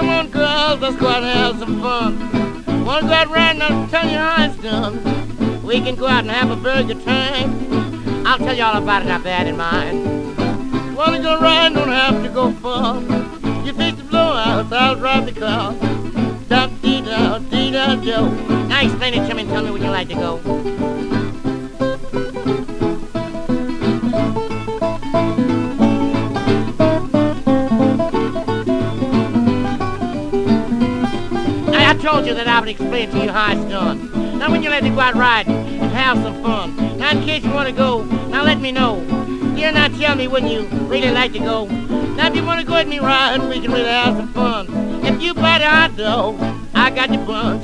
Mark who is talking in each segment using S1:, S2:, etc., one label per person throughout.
S1: come on, girls, let's go out and have some fun. Wanna go out riding, I'll tell you how it's done. We can go out and have a very good time. I'll tell you all about it, I've had in mind. Wanna go riding, don't have to go far. You fix the blowouts, I'll drive the car. Da dee da dee da do. Now explain it to me and tell me when you like to go. Told you that I would explain to you how it's done. Now when you let me go out riding and have some fun. Now in case you want to go, now let me know. You now tell me when you really like to go. Now if you want to go with me riding, we can really have some fun. If you the hot dog, I got the buns.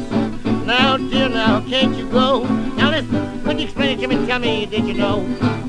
S1: Now dear, now can't you go? Now listen, when you explain it to me, tell me, did you know?